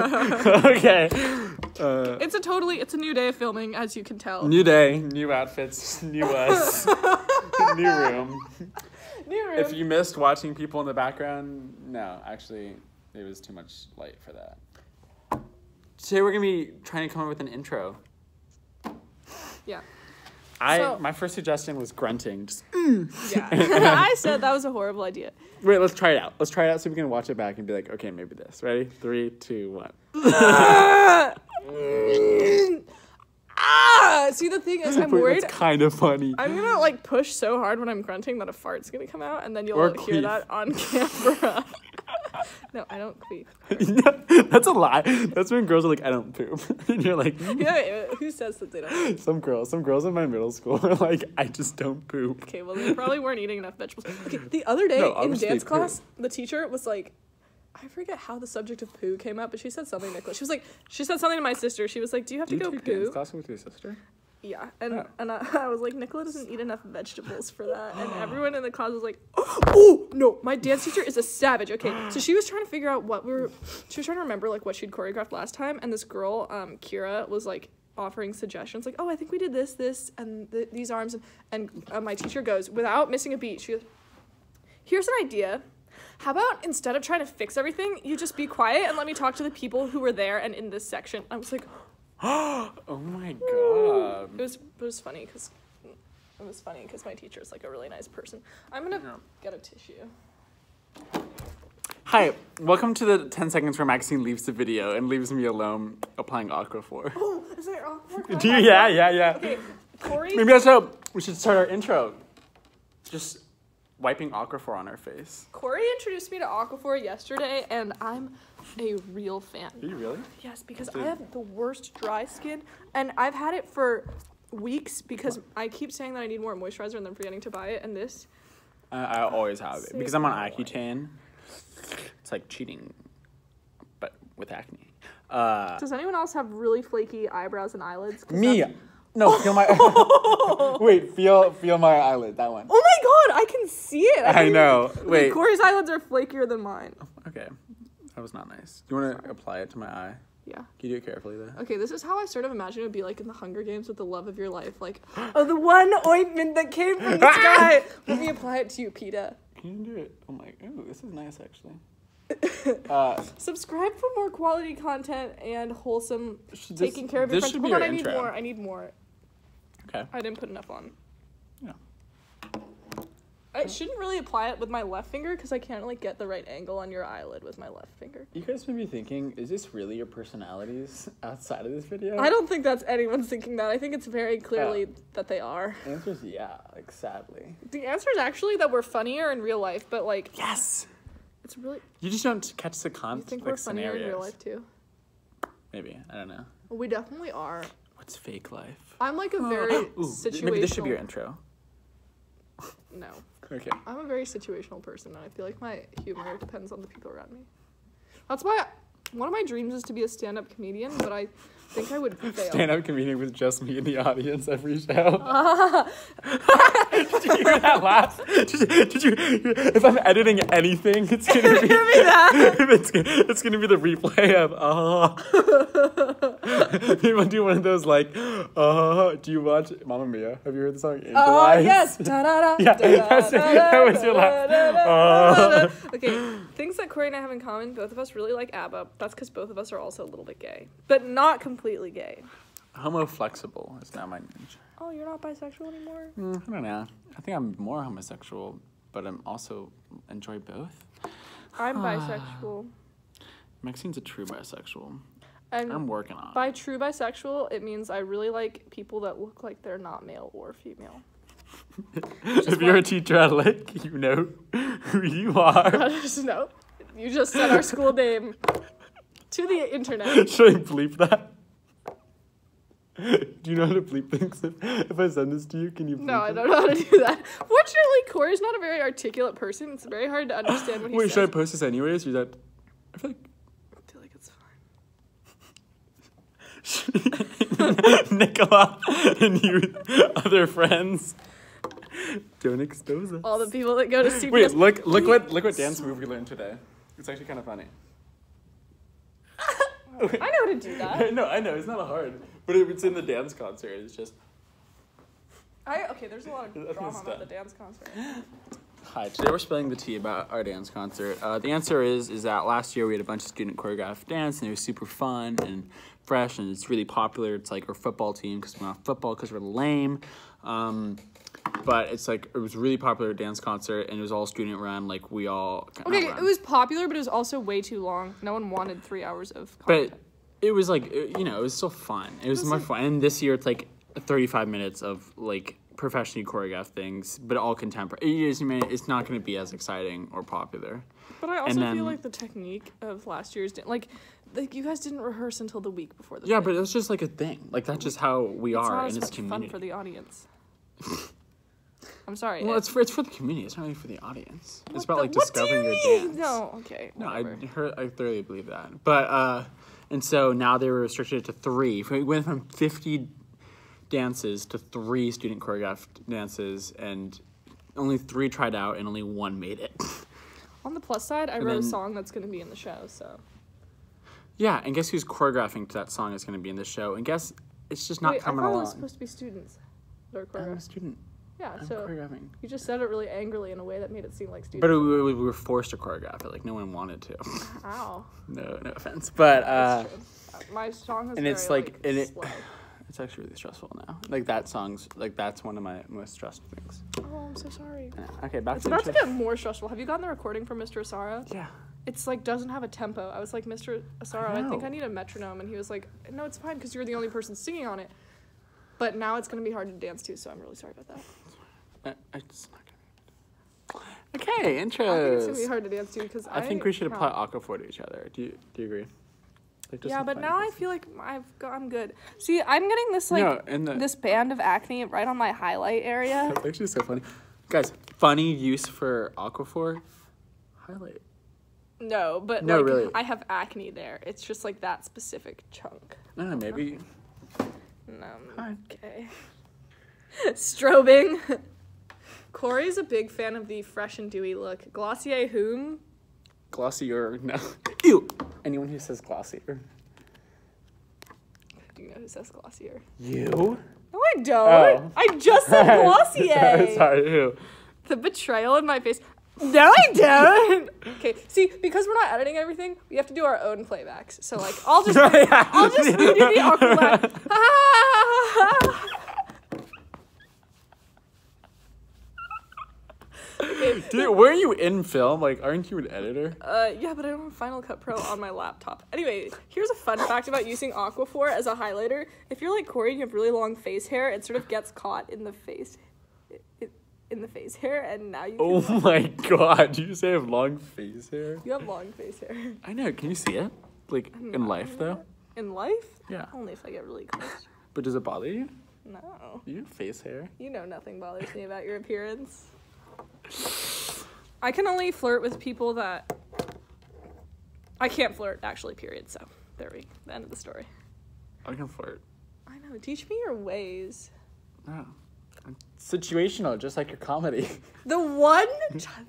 okay. Uh, It's a totally, it's a new day of filming, as you can tell. new day, new outfits, new us, new room. New room. If you missed watching people in the background, no, actually, it was too much light for that. Today we're gonna be trying to come up with an intro. yeah. I So- my first suggestion was grunting. Just Yeah. I said that was a horrible idea. wait, let's try it out. Let's try it out so we can watch it back and be like, okay, maybe this. Ready? Three, two, one. ah! See, the thing is, I'm Wait, worried. That's kind of funny. I'm gonna like push so hard when I'm grunting that a fart's gonna come out, and then you'll Or hear queef. that on camera. no, I don't queef. that's a lie. That's when girls are like, I don't poop, and you're like, Yeah, who says that they don't? some girls, some girls in my middle school are like, I just don't poop. Okay, well they probably weren't eating enough vegetables. Okay, the other day No, in dance class, the teacher was like, I forget how the subject of poo came up, but she said something. Nicholas, she was like, she said something to my sister. She was like, "Do you have to you go take dance class with your sister? Yeah, and Oh. and I, I was like, Nicola doesn't eat enough vegetables for that, and everyone in the class was like, oh no, my dance teacher is a savage. Okay, so she was trying to figure out what we were, she was trying to remember like what she'd choreographed last time, and this girl, um, Kira, was like offering suggestions, like, oh, I think we did this, this, and th- these arms, and and uh, my teacher goes without missing a beat, she goes, here's an idea. How about instead of trying to fix everything, you just be quiet and let me talk to the people who were there and in this section. I was like, Oh my was it was funny because it was funny because my teacher is like a really nice person. I'm gonna Yeah. get a tissue. Hi, welcome to the 10 seconds where Maxine leaves the video and leaves me alone applying Aquaphor. Oh, is there awkward? Do you? Yeah, yeah, yeah. Okay, Cory. Maybe that's how we should start our intro. Just wiping Aquaphor on our face. Cory introduced me to Aquaphor yesterday, and I'm a real fan. Are you really? Yes, because Dude. I have the worst dry skin, and I've had it for weeks because I keep saying that I need more moisturizer and then forgetting to buy it. And this, I, I always have it. Because I'm on. Accutane. It's like cheating, but with acne. Uh, does anyone else have really flaky eyebrows and eyelids? me. No, feel my. Wait, feel feel my eyelid. That one. Oh my god, I can see it. I can- know. Okay, Wait. Cory's eyelids are flakier than mine. Okay, that was not nice. Do you want to apply it to my eye? Yeah. Can you do it carefully though? Okay, this is how I sort of imagine it would be like in the Hunger Games with the love of your life. Like, oh, the one ointment that came from the sky. Let me apply it to you, Peeta. Can you do it? I'm like, ooh, this is nice actually. Uh, Subscribe for more quality content and wholesome should taking care of your this friends. should Hold be on, our I need intro. more. I need more. Okay. I didn't put enough on. Yeah. I shouldn't really apply it with my left finger because I can't like get the right angle on your eyelid with my left finger. You guys may be thinking, is this really your personalities outside of this video? I don't think that's anyone's thinking that. I think it's very clearly that they are. The answer is yeah, like sadly. The answer is actually that we're funnier in real life, but like Yes. it's really. You just don't catch the You con think like we're funnier scenarios. in real life too? Maybe I don't know. We definitely are. What's fake life? I'm like a very Ooh, situational. maybe this should be your intro. No, Okay. I'm a very situational person, and I feel like my humor depends on the people around me. That's why one of my dreams is to be a stand-up comedian, but I think I would fail. Stand up comedian with just me in the audience every show. did you hear that laugh? Did you, did you, if I'm editing anything, it's gonna be, it's, gonna, it's gonna be the replay of uh People do one of those like uh do you watch Mamma Mia? Have you heard the song Angel Oh Eyes? yes! Da-da-da, Yeah, that's. That was your laugh. da-da-da-da-da-da. Okay, things that Cory and I have in common. Both of us really like ABBA. That's because both of us are also a little bit gay, but not completely gay. Homo flexible is now my niche. Oh, you're not bisexual anymore. Mm, I don't know. I think I'm more homosexual, but I'm also enjoy both. I'm bisexual, Maxine's a true bisexual. and I'm working on it. By true bisexual, it means I really like people that look like they're not male or female. if you're a teacher at Lick, you know who you are. I just know. You just said our school name to the internet. Should I bleep that? Do you know how to bleep things? If, if I send this to you, can you bleep No, I don't know how to do that. Fortunately, Cory's not a very articulate person. It's very hard to understand what he Wait, says. should I post this anyways? Or is that... I feel I feel like it's fine. Nicola and you other friends. Don't expose us. All the people that go to CPS. Wait, look look what look what dance move we learned today. It's actually kind of funny. I know how to do that. no, I know it's not hard, but if it's in the dance concert, it's just. I okay. There's a lot of drama about the dance concert. Hi, today we're spilling the tea about our dance concert. Uh, the answer is is that last year we had a bunch of student choreographed dance and it was super fun and fresh and it's really popular. It's like our football team because we're not football because we're lame. Um, but it's like it was really popular dance concert and it was all student run. Like we all Okay, it was popular, but it was also way too long. No one wanted three hours of but it was like you know it was still fun. It was was more like- fun. And this year it's like thirty five minutes of like professionally choreographed things, but all contemporary. It is, I mean, it's not going to be as exciting or popular. But I also then- feel like the technique of last year's like, like you guys didn't rehearse until the week before the. Yeah, thing. but it's just like a thing. Like that's just how we it's are not in as this much community. fun for the audience. I'm sorry. well, it- it's for it's for the community. It's not really for the audience. It's about the- like discovering you your dance. No, okay. No, I heard. I thoroughly believe that. But uh, and so now they were restricted to three. We went from fifty dances to three student choreographed dances, and only three tried out, and only one made it. On the plus side, I And wrote a song that's going to be in the show. So yeah, and guess who's choreographing to that song is going to be in the show, and guess it's just not wait, I coming it along. was supposed to be students. that are I'm a student. Yeah, I'm so choreographing. you just said it really angrily in a way that made it seem like students. But we, we, we were forced to choreograph it. Like no one wanted to. Ow. no, no offense. But uh, My song is and very, it's like- and it-. It's actually really stressful now. Like that song's like that's one of my most stressful things. Oh, I'm so sorry. Yeah. Okay, back It's to about the to get more stressful. Have you gotten the recording from Mr. Asara? Yeah. It's like doesn't have a tempo. I was like, Mr. Asara, I, think. Oh. I need a metronome, and he was like, No, it's fine because you're the only person singing on it. But now it's gonna be hard to dance to, so I'm really sorry about that. I, I just not gonna. Okay, intro I think it's gonna be hard to dance to because I, I think we should yeah. apply Aquaphor to each other. Do you do you agree? Like, Yeah, but now I feel like I've got, I'm good. See, I'm getting this like no, and the, this band of acne right on my highlight area. That's actually so funny, guys. Funny use for Aquaphor. Highlight. No, but No, like really. I have acne there. It's just like that specific chunk. I don't know. Maybe. No. Hi. Okay. Strobing. Cory's a big fan of the fresh and dewy look. Glossier whom? Glossier. No. Ew. Anyone who says Glossier. Do you know who says Glossier? You. No, I don't. Oh. I just said Glossier. Sorry. Who? The betrayal in my face. No, I don't. okay, see, because we're not editing everything, we have to do our own playbacks. So like, I'll just, I'll just redo the awkward laugh. okay, Dude, were you in film? Like, aren't you an editor? Uh, yeah, but I don't have Final Cut Pro on my laptop. Anyway, here's a fun fact about using Aquaphor as a highlighter. If you're like Cory and you have really long face hair, it sort of gets caught in the face, in the face hair, and now you Oh my god, did you say I have long face hair? you have long face hair. I know, can you see it? Like, in life, though? In life? Yeah. Only if I get really close. But does it bother you? No. You have face hair? You know nothing bothers me about your appearance. I can only flirt with people that I can't flirt actually, period. So there we the end of the story. I can flirt. I know. Teach me your ways. No. I'm situational, just like your comedy. The one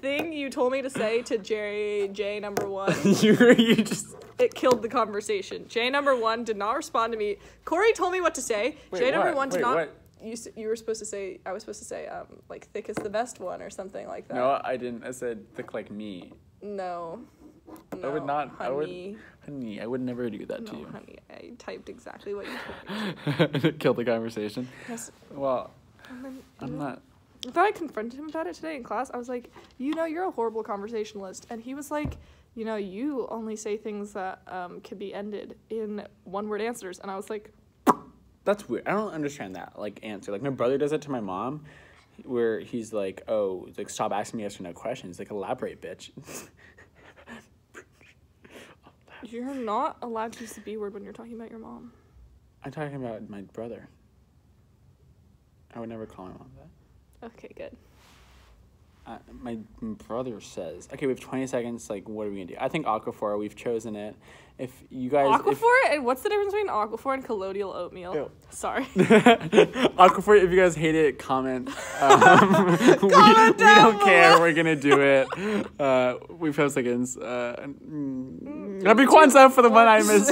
thing you told me to say to Jerry J number one, you, you just. it killed the conversation. J number one did not respond to me. Cory told me what to say. Wait, J number what? one did Wait, not. what? You you were supposed to say I was supposed to say um like thick is the best one or something like that. No, I didn't. I said thick like me. No. No, I would No, not. I would. honey. Honey, I would never do that to No, you. honey. I typed exactly what you told me. Kill the conversation. Yes. Well, then, I'm not. I thought I confronted him about it today in class. I was like, you know, you're a horrible conversationalist. And he was like, you know, you only say things that um, can be ended in one word answers. And I was like, That's weird. I don't understand that like answer. Like my brother does it to my mom, where he's like, "Oh, like stop asking me yes or no questions. Like elaborate, bitch." you're not allowed to use the B word when you're talking about your mom. I'm talking about my brother. I would never call my mom that. Okay, good. Uh, my brother says, "Okay, we have 20 seconds. Like, what are we gonna do?" I think Aquaphor. We've chosen it. If you guys, if- And what's the difference between Aquaphor and colloidal oatmeal? Ew. Sorry. Aquaphor, if you guys hate it, comment. Um, we, we Comment down don't care. below. We're gonna do it. Uh, we have seconds. Uh, mm, happy Kwanzaa for the one I missed.